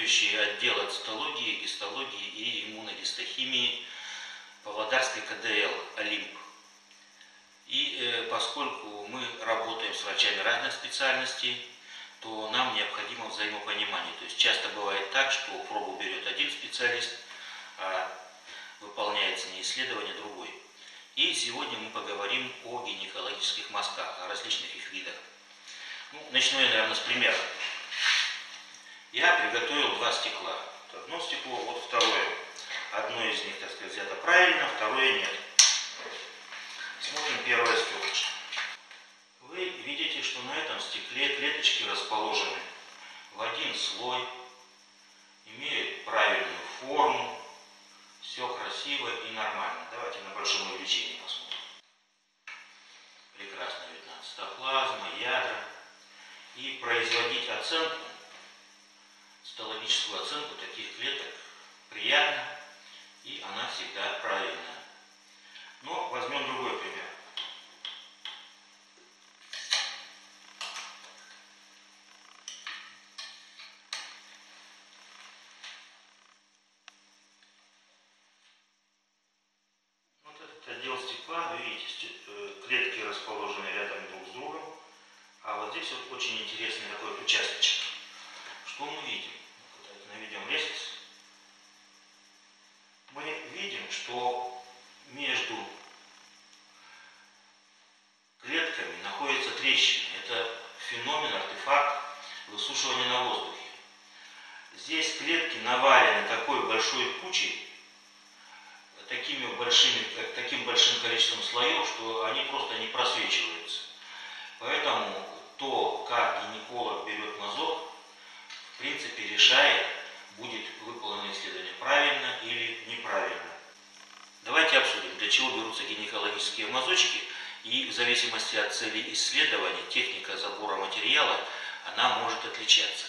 заведующий отдела цитологии, гистологии и иммуногистохимии Павлодарской КДЛ «Олимп». И э, поскольку мы работаем с врачами разных специальностей, то нам необходимо взаимопонимание. То есть часто бывает так, что пробу берет один специалист, а выполняется не исследование другой. И сегодня мы поговорим о гинекологических мазках, о различных их видах. Ну, начну я, наверное, с примера. Я приготовил два стекла. Одно стекло, вот второе. Одно из них, так сказать, взято правильно, второе нет. Смотрим первое стеклышко. Вы видите, что на этом стекле клеточки расположены в один слой, имеют правильную форму, все красиво и нормально. Давайте на большом увеличении посмотрим. Прекрасно видно цитоплазма, ядра. И производить оценку, цитологическую оценку таких клеток приятно, и она всегда правильная. Но возьмем другой пример. отдел стекла, вы видите, э, клетки расположены рядом друг с другом. А вот здесь вот очень интересный такой вот участочек. Что мы видим? Наведем резкость. Мы видим, что между клетками находятся трещины. Это феномен, артефакт высушивания на воздухе. Здесь клетки навалены такой большой кучей, такими большими, таким большим количеством слоев, что они просто не просвечиваются. Поэтому то, как гинеколог берет мазок, в принципе решает, будет выполнено исследование правильно или неправильно. Давайте обсудим, для чего берутся гинекологические мазочки и в зависимости от цели исследования, техника забора материала, она может отличаться.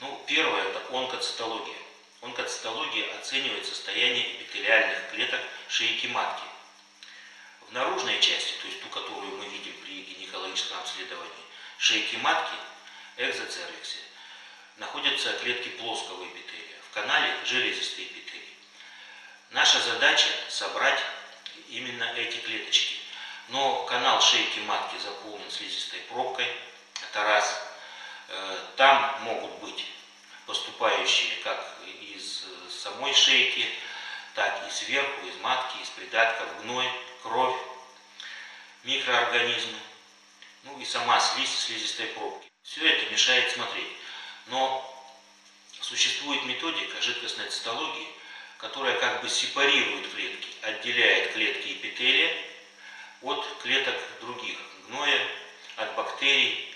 Ну, первое – это онкоцитология. Онкоцитология оценивает состояние эпителиальных клеток шейки матки. В наружной части, то есть ту, которую мы видим при гинекологическом обследовании шейки матки, экзоцервиксе, находятся клетки плоского эпителия, в канале железистые эпителии. Наша задача собрать именно эти клеточки. Но канал шейки матки заполнен слизистой пробкой, это раз. Э, там могут быть поступающие как из самой шейки, так и сверху, из матки, из придатков, гной, кровь, микроорганизмы, ну и сама слизь слизистой пробки. Все это мешает смотреть. Но существует методика жидкостной цитологии, которая как бы сепарирует клетки, отделяет клетки эпителия от клеток других, гноя, от бактерий,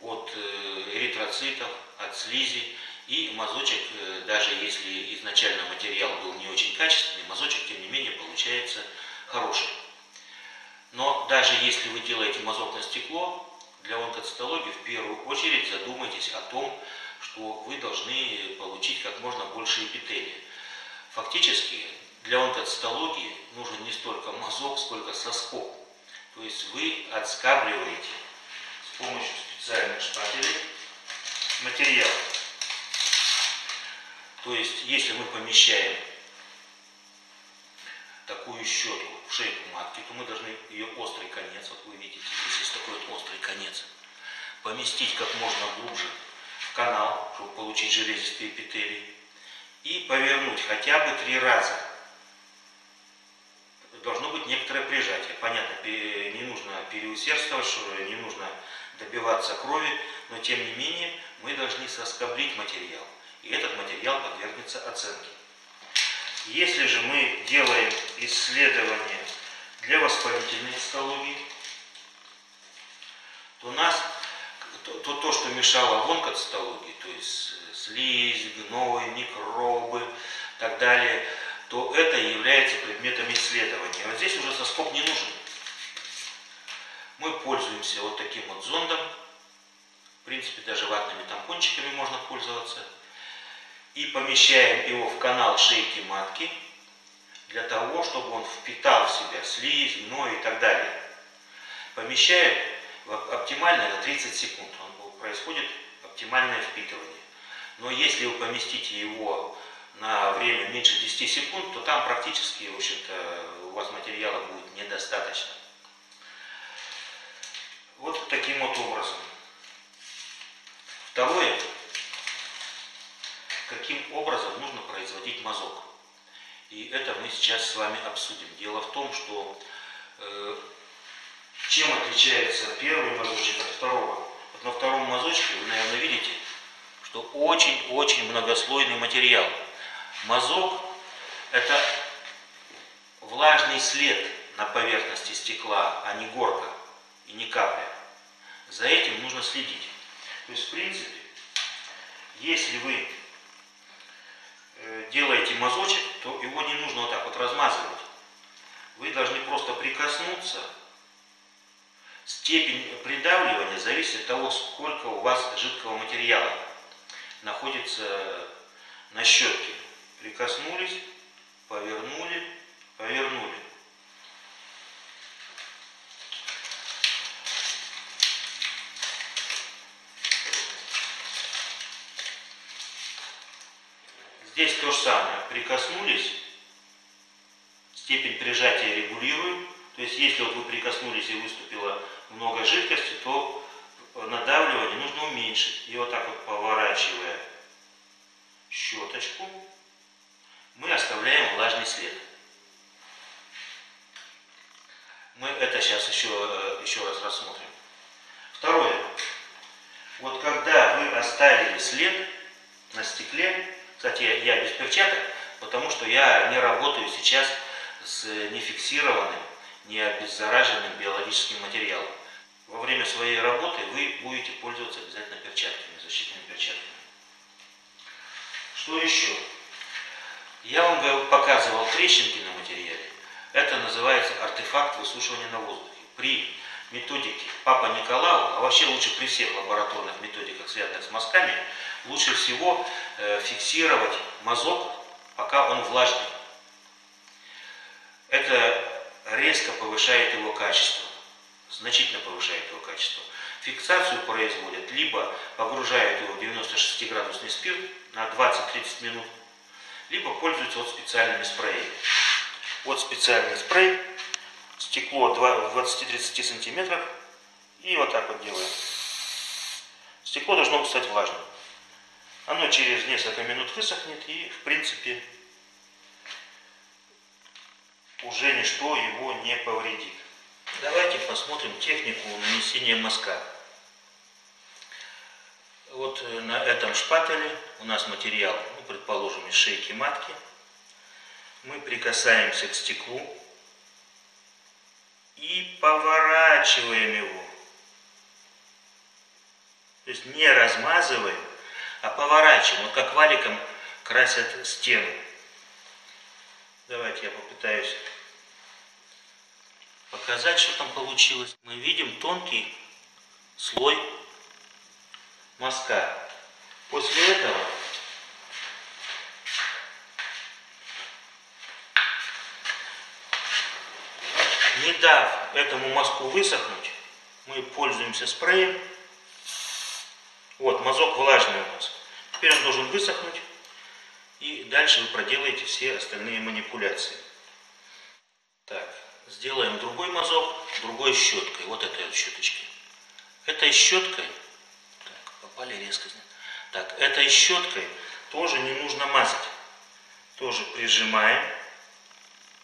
от э, эритроцитов, от слизи и мазочек, э, даже если изначально материал был не очень качественный, мазочек, тем не менее, получается хороший. Но даже если вы делаете мазок на стекло, для онкоцитологии в первую очередь задумайтесь о том, что вы должны получить как можно больше эпителия. Фактически для онкоцитологии нужен не столько мазок, сколько соскоб. То есть вы отскабливаете с помощью специальных шпателей материал. То есть, если мы помещаем такую щетку в шейку матки, то мы должны ее острый конец, вот вы видите, здесь есть такой вот острый конец, поместить как можно глубже в канал, чтобы получить железистые эпителии, и повернуть хотя бы три раза. Должно быть некоторое прижатие. Понятно, не нужно переусердствовать, что не нужно добиваться крови, но тем не менее мы должны соскоблить материал и этот материал подвергнется оценке. Если же мы делаем исследование для воспалительной цитологии, то нас то, то, то что мешало онкоцитологии, то есть слизь, гной, микробы и так далее, то это является предметом исследования. Вот здесь уже соскоб не нужен. Мы пользуемся вот таким вот зондом. В принципе, даже ватными тампончиками можно пользоваться и помещаем его в канал шейки матки для того, чтобы он впитал в себя слизь, гной и так далее. Помещаем оптимально на 30 секунд. Он происходит оптимальное впитывание. Но если вы поместите его на время меньше 10 секунд, то там практически, в общем-то, у вас материала будет недостаточно. Вот таким вот образом. Второе. Каким образом нужно производить мазок. И это мы сейчас с вами обсудим. Дело в том, что э, чем отличается первый мазочек от второго. Вот на втором мазочке вы, наверное, видите, что очень-очень многослойный материал. Мазок – это влажный след на поверхности стекла, а не горка и не капля. За этим нужно следить. То есть, в принципе, если вы э, делаете мазочек, то его не нужно вот так вот размазывать. Вы должны просто прикоснуться. Степень придавливания зависит от того, сколько у вас жидкого материала находится на щетке. Прикоснулись, повернули, повернули. Здесь то же самое. Прикоснулись, степень прижатия регулируем. То есть если вот вы прикоснулись и выступило много жидкости, то надавливание нужно уменьшить. И вот так вот поворачивая щеточку, мы оставляем влажный след. Мы это сейчас еще, э, еще раз рассмотрим. Второе. Вот когда вы оставили след на стекле, кстати, я без перчаток, потому что я не работаю сейчас с нефиксированным, не обеззараженным биологическим материалом. Во время своей работы вы будете пользоваться обязательно перчатками, защитными перчатками. Что еще? Я вам показывал трещинки на материале. Это называется артефакт высушивания на воздухе. При методике Папа Николау, а вообще лучше при всех лабораторных методиках, связанных с мазками, лучше всего э, фиксировать мазок, пока он влажный. Это резко повышает его качество, значительно повышает его качество. Фиксацию производят, либо погружают его в 96-градусный спирт на 20-30 минут, либо пользуются вот специальными спреями. Вот специальный спрей, стекло в 20-30 сантиметрах, и вот так вот делаем. Стекло должно стать влажным. Оно через несколько минут высохнет и, в принципе, уже ничто его не повредит. Давайте посмотрим технику нанесения мазка. Вот э, на этом шпателе у нас материал, ну, предположим, из шейки матки. Мы прикасаемся к стеклу и поворачиваем его. То есть не размазываем, а поворачиваем, вот как валиком красят стену. Давайте я попытаюсь показать, что там получилось. Мы видим тонкий слой мазка. После этого не дав этому мазку высохнуть, мы пользуемся спреем. Вот, мазок влажный у нас. Теперь он должен высохнуть. И дальше вы проделаете все остальные манипуляции. Так, сделаем другой мазок, другой щеткой. Вот этой вот щеточкой. Этой щеткой попали резко. Так, этой щеткой тоже не нужно мазать. Тоже прижимаем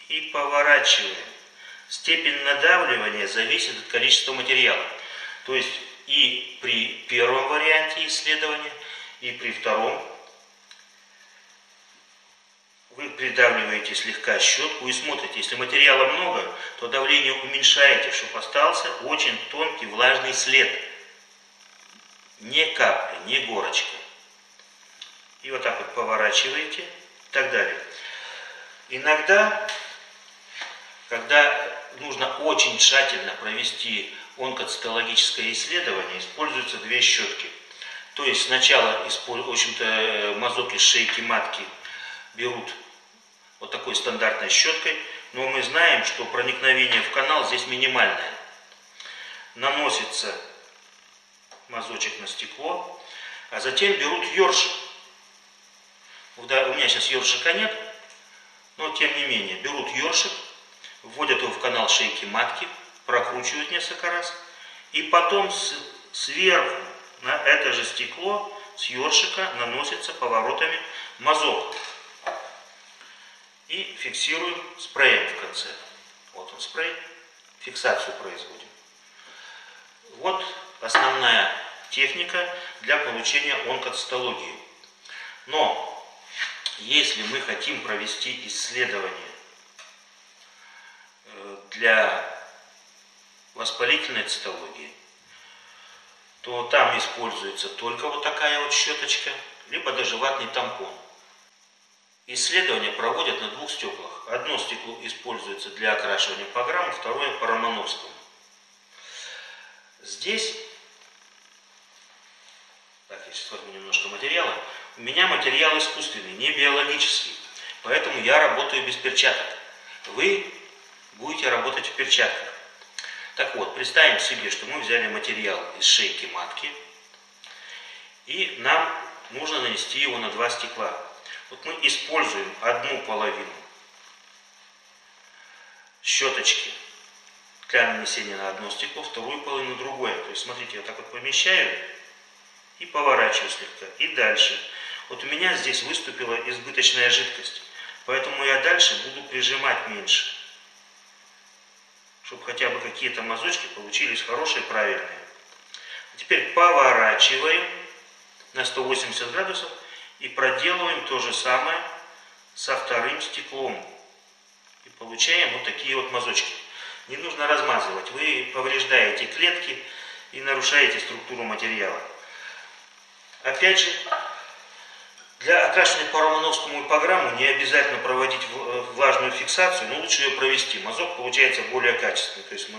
и поворачиваем. Степень надавливания зависит от количества материала. То есть и при первом варианте исследования, и при втором вы придавливаете слегка щетку и смотрите. Если материала много, то давление уменьшаете, чтобы остался очень тонкий влажный след не капля, не горочка. И вот так вот поворачиваете и так далее. Иногда, когда нужно очень тщательно провести онкоцитологическое исследование, используются две щетки. То есть сначала, в общем-то, мазок из шейки матки берут вот такой стандартной щеткой, но мы знаем, что проникновение в канал здесь минимальное. Наносится мазочек на стекло. А затем берут ёршик. У меня сейчас ёршика нет, но тем не менее берут ёршик, вводят его в канал шейки матки, прокручивают несколько раз, и потом сверху на это же стекло с ёршика наносится поворотами мазок. И фиксируем спреем в конце. Вот он спрей, фиксацию производим. Вот основная техника для получения онкоцитологии. Но если мы хотим провести исследование э, для воспалительной цитологии, то там используется только вот такая вот щеточка, либо даже ватный тампон. Исследования проводят на двух стеклах. Одно стекло используется для окрашивания по грамму, второе по Романовскому. Здесь, так, я сейчас возьму немножко материала. У меня материал искусственный, не биологический. Поэтому я работаю без перчаток. Вы будете работать в перчатках. Так вот, представим себе, что мы взяли материал из шейки матки, и нам нужно нанести его на два стекла. Вот мы используем одну половину щеточки для нанесения на одно стекло, вторую половину другое. То есть, смотрите, я так вот помещаю и поворачиваю слегка. И дальше. Вот у меня здесь выступила избыточная жидкость, поэтому я дальше буду прижимать меньше чтобы хотя бы какие-то мазочки получились хорошие, правильные. Теперь поворачиваем на 180 градусов и проделываем то же самое со вторым стеклом. И получаем вот такие вот мазочки. Не нужно размазывать, вы повреждаете клетки и нарушаете структуру материала. Опять же, для окрашивания по Романовскому и программу не обязательно проводить э, влажную фиксацию, но лучше ее провести. Мазок получается более качественный. То есть мы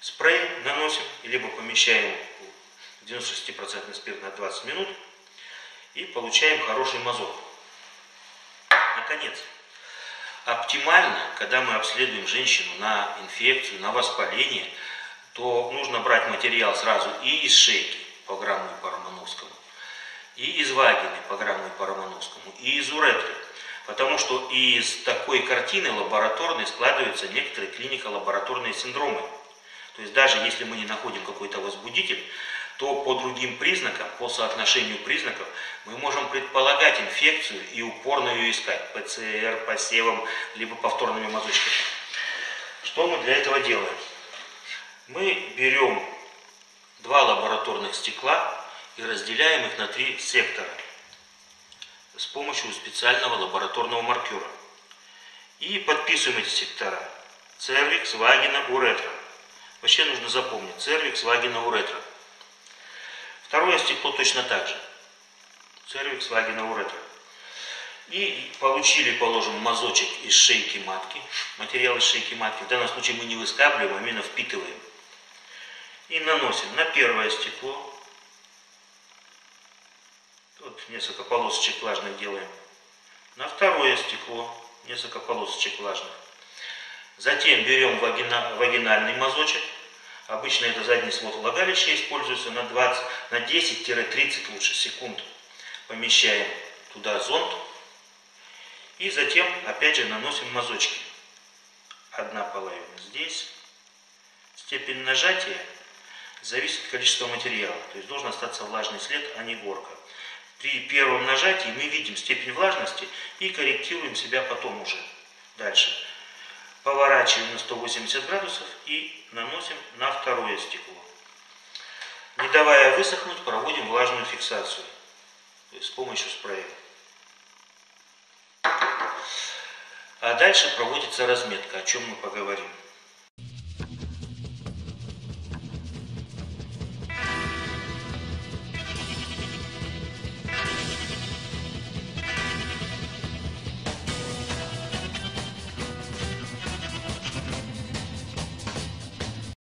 спрей наносим, либо помещаем 96% спирт на 20 минут и получаем хороший мазок. Наконец, оптимально, когда мы обследуем женщину на инфекцию, на воспаление, то нужно брать материал сразу и из шейки по грамму по Романовскому, и из вагины по грамму по Романовскому, и из уретры. Потому что из такой картины лабораторной складываются некоторые клинико-лабораторные синдромы. То есть даже если мы не находим какой-то возбудитель, то по другим признакам, по соотношению признаков, мы можем предполагать инфекцию и упорно ее искать ПЦР, посевом, либо повторными мазочками. Что мы для этого делаем? Мы берем два лабораторных стекла, и разделяем их на три сектора с помощью специального лабораторного маркера. И подписываем эти сектора. Цервикс, вагина, уретра. Вообще нужно запомнить. Цервикс, вагина, уретра. Второе стекло точно так же. Цервикс, вагина, уретра. И получили, положим, мазочек из шейки матки, материал из шейки матки. В данном случае мы не выскабливаем, а именно впитываем. И наносим на первое стекло вот несколько полосочек влажных делаем. На второе стекло несколько полосочек влажных. Затем берем вагина, вагинальный мазочек. Обычно это задний свод влагалища используется на 20, на 10-30 лучше секунд. Помещаем туда зонд. И затем опять же наносим мазочки. Одна половина здесь. Степень нажатия зависит от количества материала. То есть должен остаться влажный след, а не горка. При первом нажатии мы видим степень влажности и корректируем себя потом уже дальше. Поворачиваем на 180 градусов и наносим на второе стекло. Не давая высохнуть, проводим влажную фиксацию то есть с помощью спрея. А дальше проводится разметка, о чем мы поговорим.